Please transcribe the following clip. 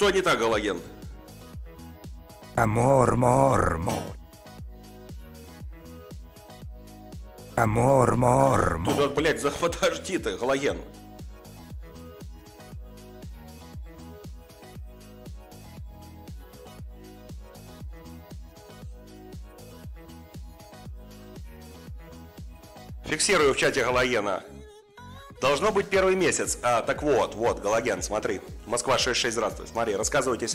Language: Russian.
Что не так, Галоген? Амор, мор, мор. Амор, мор, Тут, мор. вот, блядь, за- подожди ты, Галоген. Фиксирую в чате Галогена. Должно быть первый месяц. А, так вот, вот, Галоген, смотри. Москва 66, здравствуй. Смотри, рассказывайте